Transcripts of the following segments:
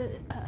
uh,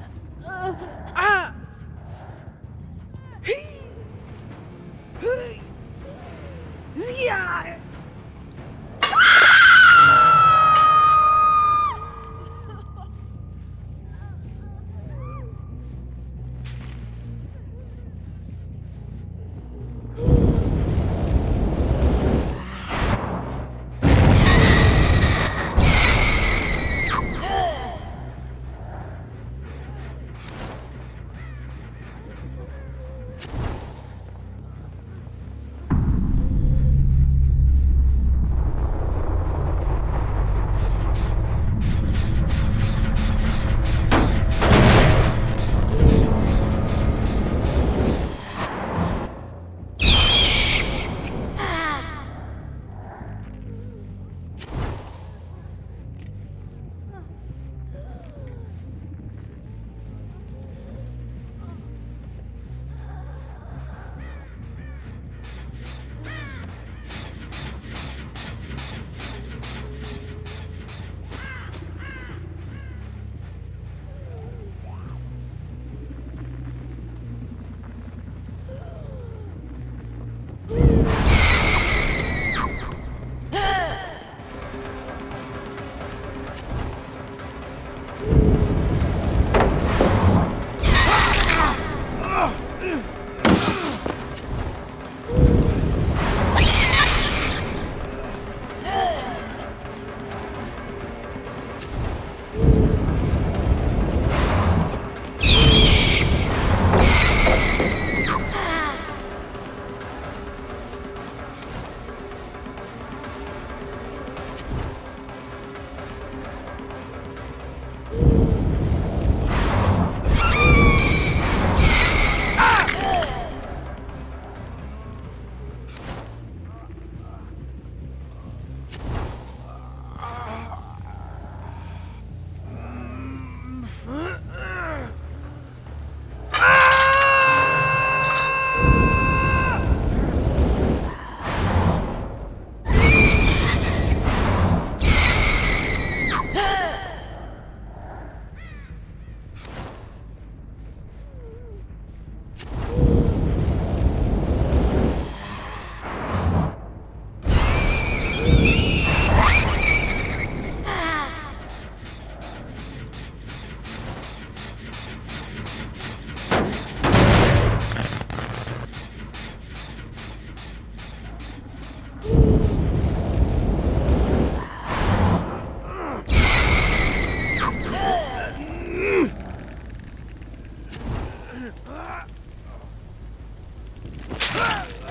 Ah!